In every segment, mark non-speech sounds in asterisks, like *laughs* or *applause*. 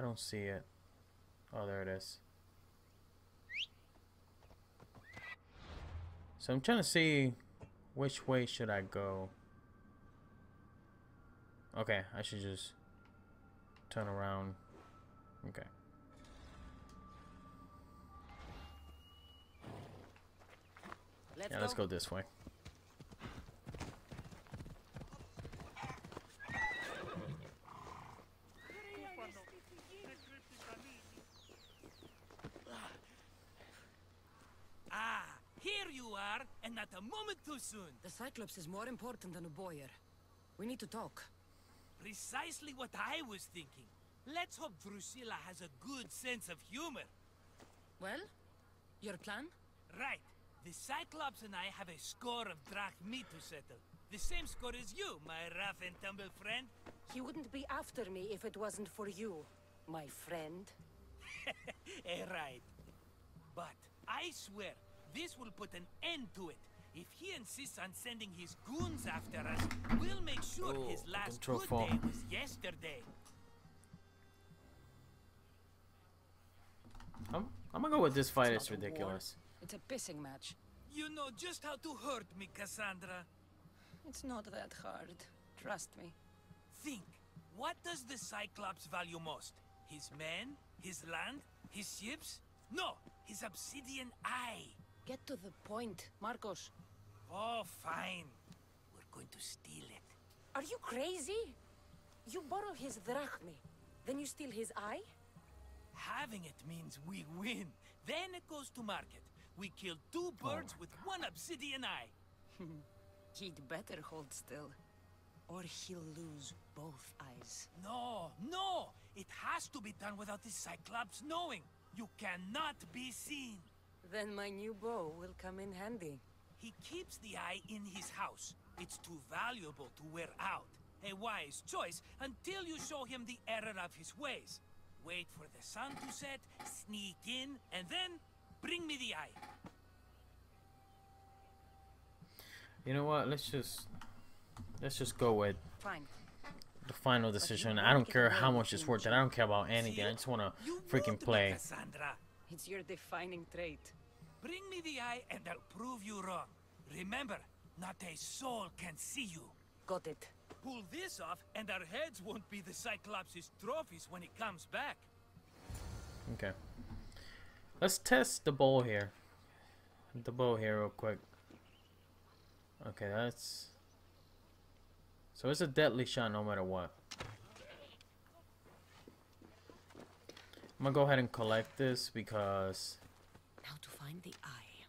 I don't see it. Oh, there it is. So I'm trying to see which way should I go. Okay, I should just turn around. Okay. Let's Yeah, go. let's go this way. Ah, here you are, and not a moment too soon. The Cyclops is more important than a Boyer. We need to talk. Precisely what I was thinking. Let's hope Drusilla has a good sense of humor. Well, your plan? Right. The Cyclops and I have a score of drachmi to settle. The same score as you, my rough and tumble friend. He wouldn't be after me if it wasn't for you, my friend. *laughs* Eh, right. But I swear, this will put an end to it. If he insists on sending his goons after us, we'll make sure Oh, his last good fall. day was yesterday. I'm, I'm gonna go with this fight. It's It's not a ridiculous. It's a pissing match. You know just how to hurt me, Kassandra. It's not that hard. Trust me. Think, what does the Cyclops value most? His men? His land? His ships? No, his obsidian eye. Get to the point, Markos. Oh, fine. We're going to steal it. Are you crazy? You borrow his drachmi, then you steal his eye? Having it means we win. Then it goes to market. We kill two oh birds with one obsidian eye. *laughs* He'd better hold still. Or he'll lose both eyes. No, no! It has to be done without the Cyclops knowing. You cannot be seen. Then my new bow will come in handy. He keeps the eye in his house. It's too valuable to wear out. A wise choice until you show him the error of his ways. Wait for the sun to set, sneak in, and then bring me the eye. You know what? Let's just let's just go with Fine. the final decision. I don't care how much it's worth. It. I don't care about anything. I just wanna freaking won't be play. Kassandra. It's your defining trait. Bring me the eye and I'll prove you wrong. Remember, not a soul can see you. Got it. Pull this off and our heads won't be the Cyclops' trophies when he comes back. Okay. Let's test the bow here. The bow here real quick. Okay, that's so it's a deadly shot no matter what. I'm gonna go ahead and collect this because Find the eye.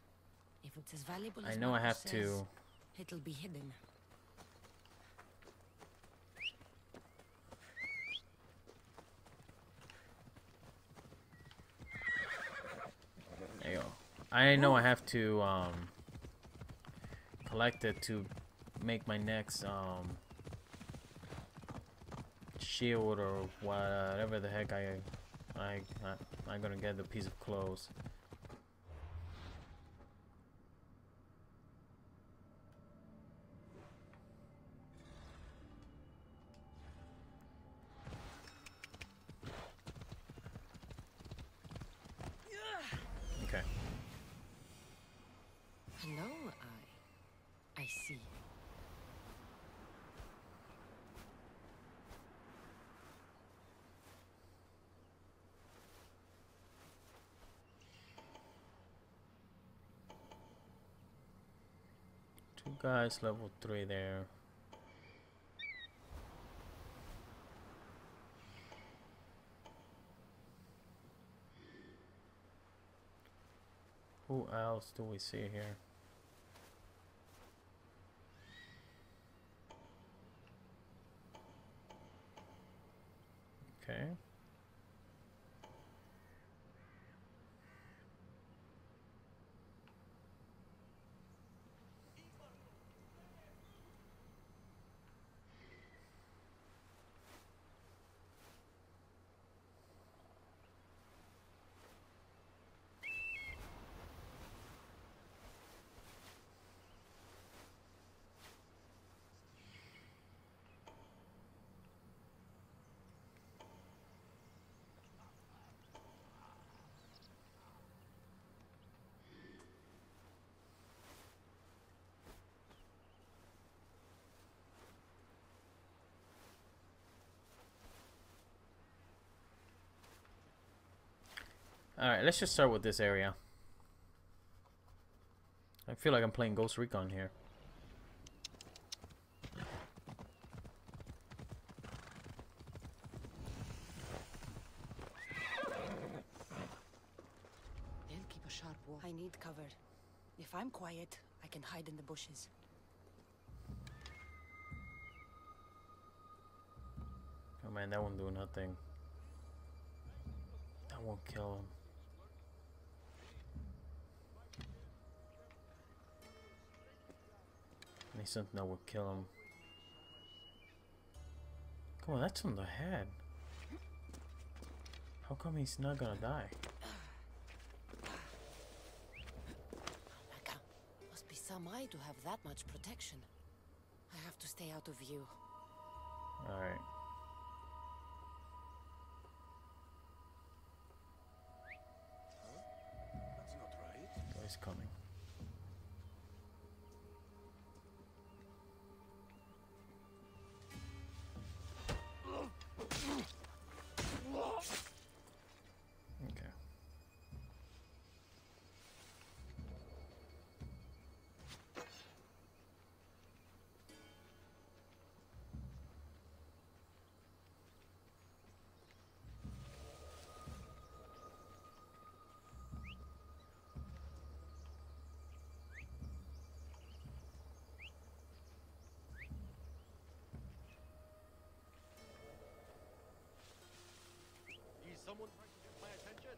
If it's as valuable I as know I have says, to. It'll be hidden. There you go. I know I have to um collect it to make my next um shield or whatever the heck I I, I I'm gonna get the piece of clothes. Okay. Hello, eye. I see. Two guys level three there. Who else do we see here? Okay. Alright, let's just start with this area. I feel like I'm playing Ghost Recon here. They'll keep a sharp watch. I need cover. If I'm quiet, I can hide in the bushes. Oh man, that won't do nothing. That won't kill him. Any that will kill him. Come on, that's on the head. How come he's not gonna die? Mecca, must be some eye to have that much protection. I have to stay out of view. Alright. That's not right. Oh, he's coming. Someone trying to get my attention?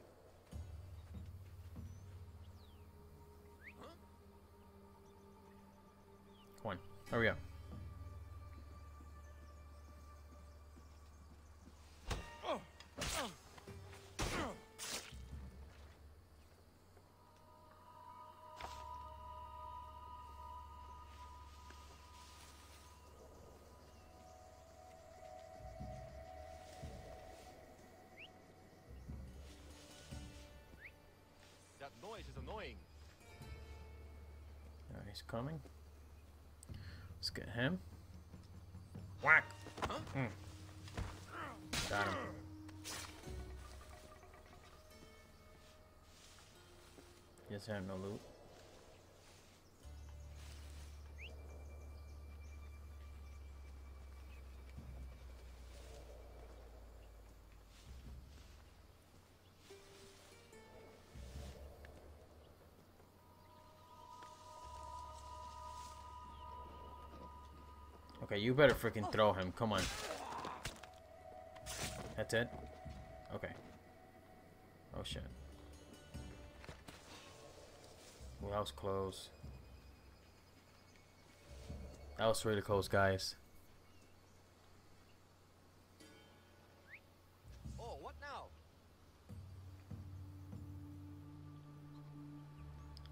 Come on. Hurry up. That noise is annoying. Alright, he's coming. Let's get him. Whack! Mm. Got him. Yes, I have no loot. Okay, you better freaking throw him. Come on. That's it? Okay. Oh shit. Well, that was close. That was really close, guys. Oh, what now?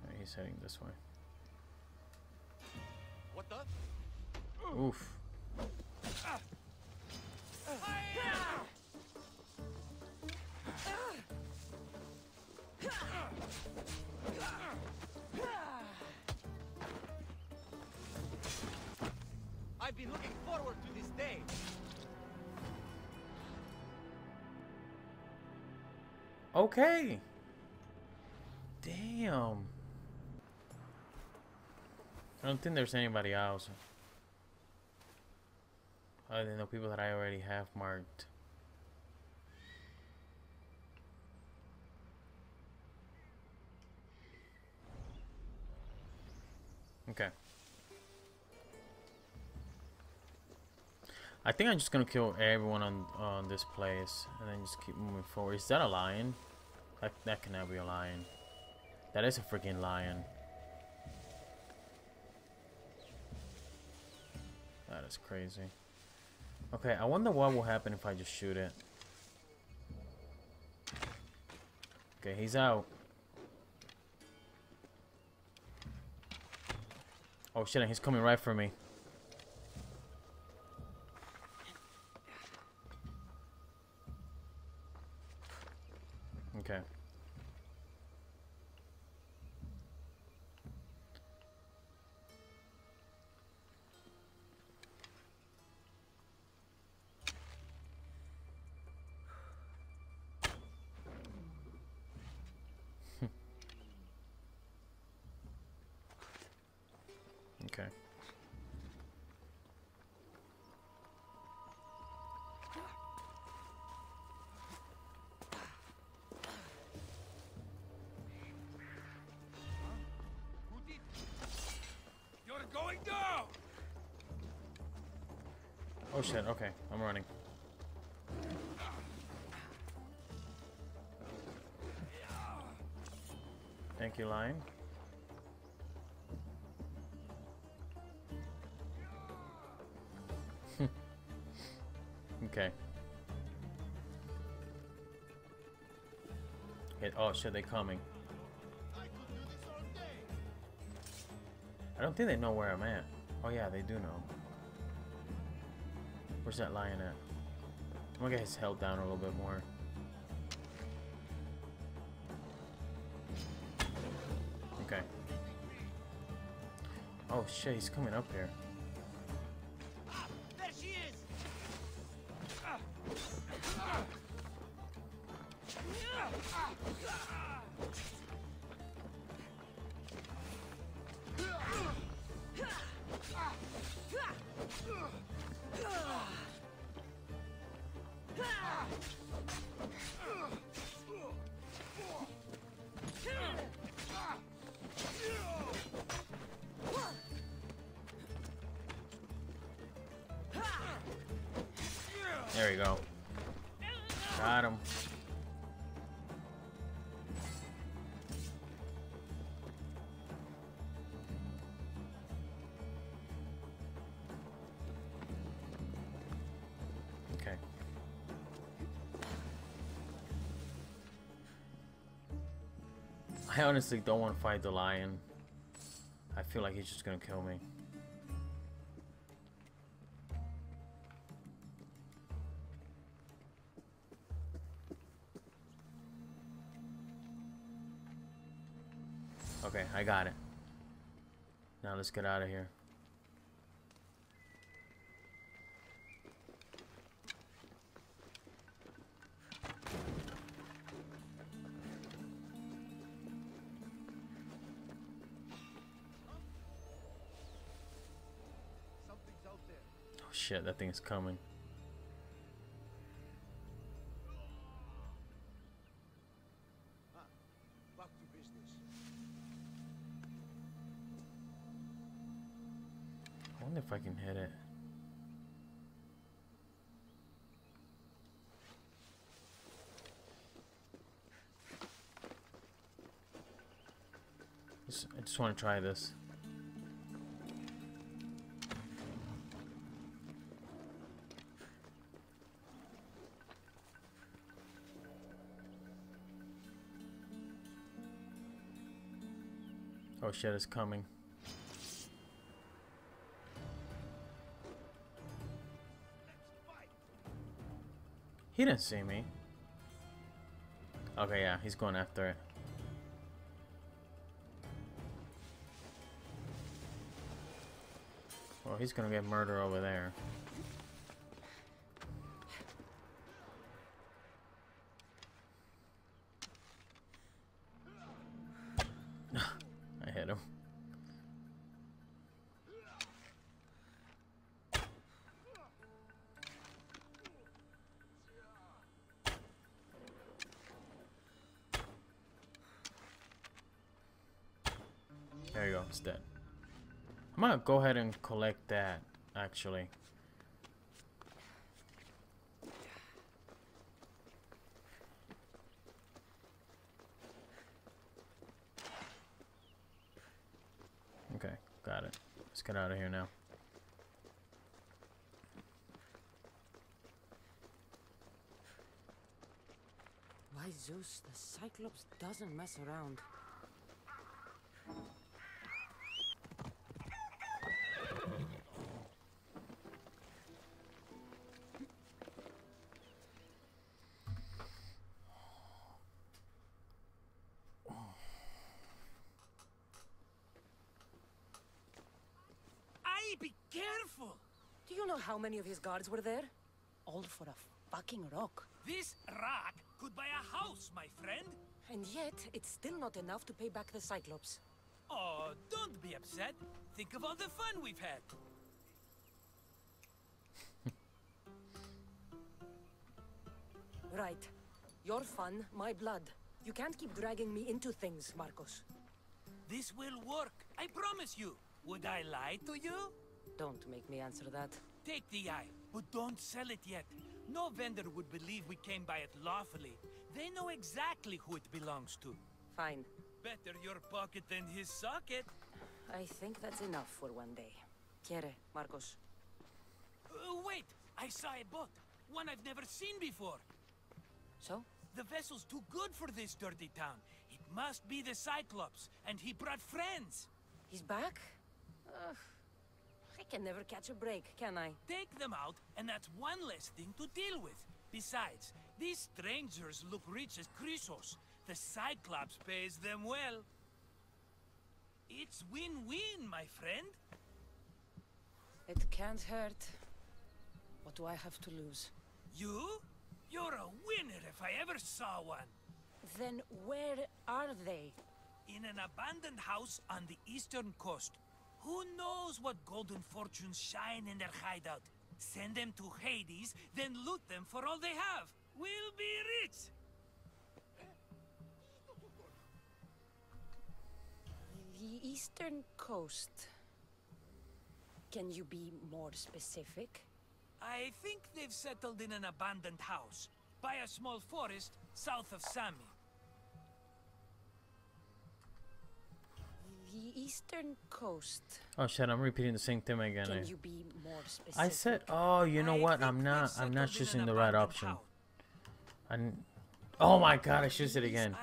Alright, he's heading this way. What the? Oof. Been looking forward to this day. Okay. Damn. I don't think there's anybody else. Other than the people that I already have marked. Okay. I think I'm just gonna kill everyone on on this place and then just keep moving forward. Is that a lion? That that cannot be a lion. That is a freaking lion. That is crazy. Okay, I wonder what will happen if I just shoot it. Okay, he's out. Oh shit, he's coming right for me. Oh shit, okay, I'm running. Thank you, lion. *laughs* okay. Oh shit, they're coming. I don't think they know where I'm at. Oh yeah, they do know. Where's that lion at? I'm gonna get his health down a little bit more. Okay. Oh shit, he's coming up here. I honestly don't want to fight the lion. I feel like he's just gonna kill me. Okay, I got it. Now let's get out of here. Shit, that thing is coming. I wonder if I can hit it. I just want to try this. Oh shit, it's coming. He didn't see me. Okay, yeah, he's going after it. Well, he's gonna get murder over there. There you go, it's dead. I'm gonna go ahead and collect that, actually. Okay, got it. Let's get out of here now. Why, Zeus, the Cyclops doesn't mess around. Be careful! Do you know how many of his guards were there? All for a fucking rock. This rock could buy a house, my friend. And yet, it's still not enough to pay back the Cyclops. Oh, don't be upset. Think of all the fun we've had. *laughs* Right. Your fun, my blood. You can't keep dragging me into things, Markos. This will work, I promise you. Would I lie to you? Don't make me answer that. Take the eye. but don't sell it yet. No vendor would believe we came by it lawfully. They know exactly who it belongs to. Fine. Better your pocket than his socket. I think that's enough for one day. Khaire, Markos. Uh, wait, I saw a boat. One I've never seen before. So? The vessel's too good for this dirty town. It must be the Cyclops, and he brought friends. He's back? Ugh. I can never catch a break, can I? Take them out, and that's one less thing to deal with. Besides, these strangers look rich as Croesus. The Cyclops pays them well. It's win-win, my friend. It can't hurt. What do I have to lose? You? You're a winner if I ever saw one. Then where are they? In an abandoned house on the eastern coast. Who knows what golden fortunes shine in their hideout? Send them to Hades, then loot them for all they have. We'll be rich. The eastern coast. Can you be more specific? I think they've settled in an abandoned house, by a small forest south of Sami. The eastern coast. Oh shit, I'm repeating the same thing again. Can eh? you be more specific? I said, oh, you know I what? I'm not. I'm not choosing the right option. house. I. n- Oh my god, I choose it again.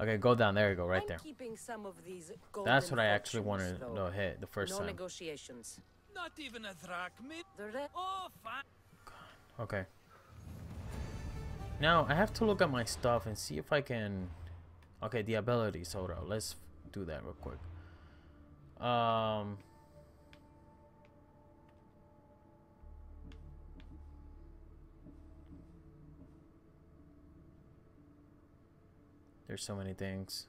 Okay, go down. There you go, right I'm there. keeping some of these That's what I actually wanted though. to hit the first no time. negotiations. Not even a drachma. The re- Oh, fine. Okay. Now I have to look at my stuff and see if I can. Okay, the abilities. Hold on. Let's do that real quick. Um. There's so many things.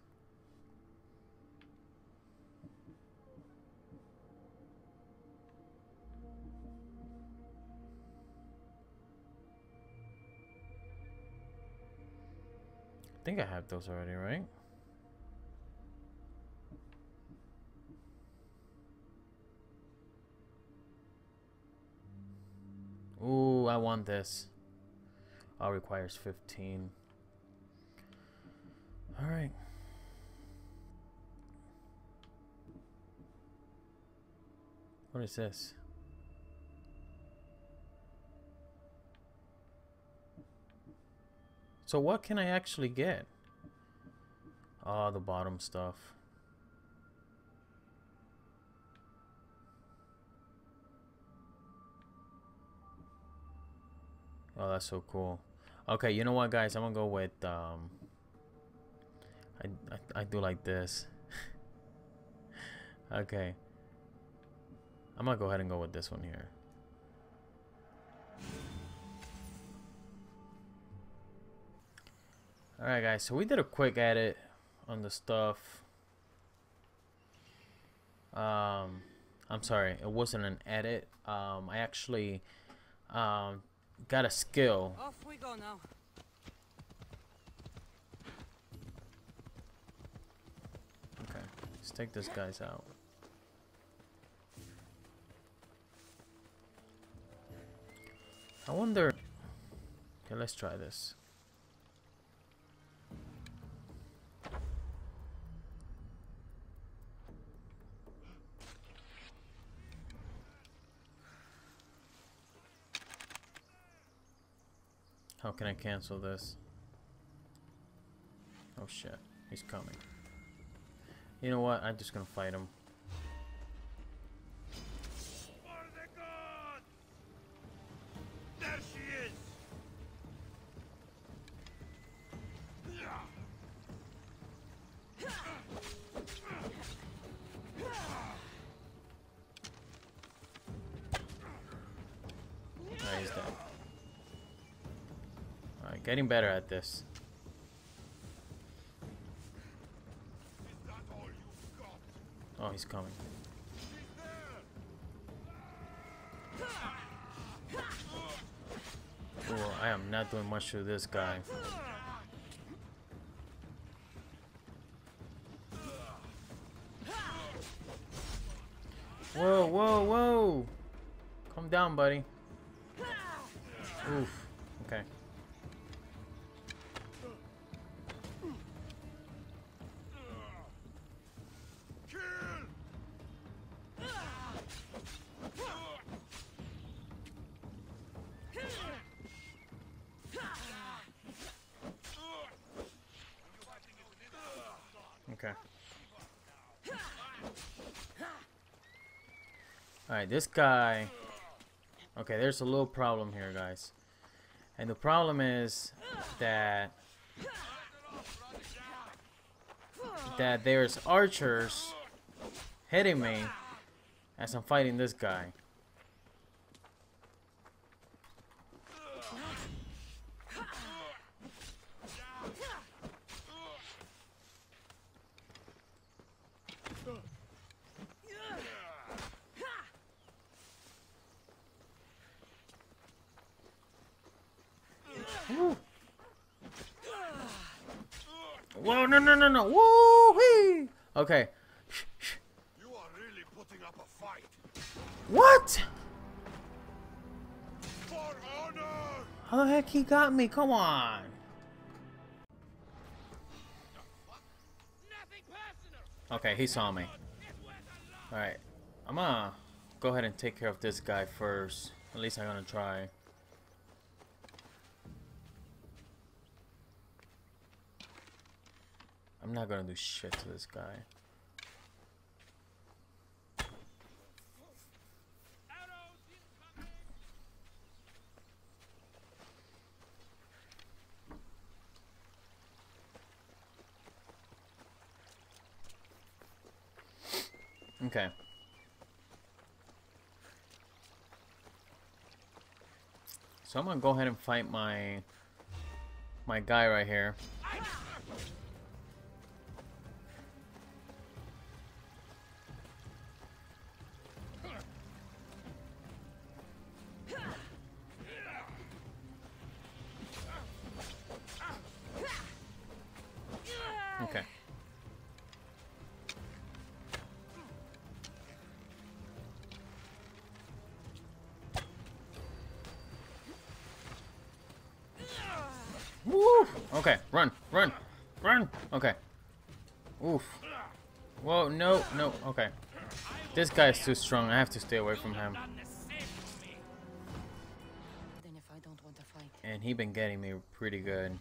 I think I have those already, right? I want this. All requires 15. All right. What is this? So what can I actually get? Oh, the bottom stuff. Oh, that's so cool. Okay, you know what, guys? I'm gonna go with um. I I, I do like this. *laughs* okay. I'm gonna go ahead and go with this one here. Alright guys, so we did a quick edit on the stuff. Um I'm sorry, it wasn't an edit. Um I actually um got a skill. Off we go now. Okay, let's take this guys out. I wonder Okay, let's try this. How can I cancel this? Oh shit, he's coming. You know what? I'm just gonna fight him. Getting better at this. Oh, he's coming. Cool. I am not doing much to this guy. Whoa, whoa, whoa! Calm down, buddy. Oof. Okay. Alright, this guy... Okay, there's a little problem here, guys. And the problem is that... That there's archers hitting me as I'm fighting this guy. Whoa, no, no, no, no. Woo-wee! Okay. You are really putting up a fight. What? For honor! How the heck he got me? Come on. Okay, he saw me. Alright. I'm gonna go ahead and take care of this guy first. At least I'm gonna try. I'm not gonna do shit to this guy. Okay. So I'm gonna go ahead and fight my my guy right here. This guy's too strong. I have to stay away from him. Then if I don't want to fight, And he been getting me pretty good.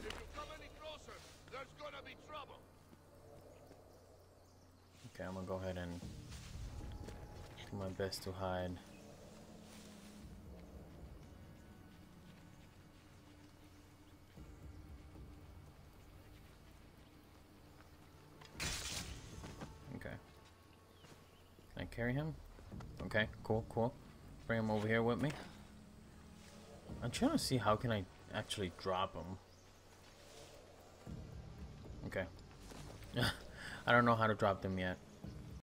If you come any closer, there's gonna be trouble. Okay, I'm gonna go ahead and do my best to hide. Okay. I carry him? Okay, cool, cool. Bring him over here with me. I'm trying to see how can I actually drop him. Okay. *laughs* I don't know how to drop them yet.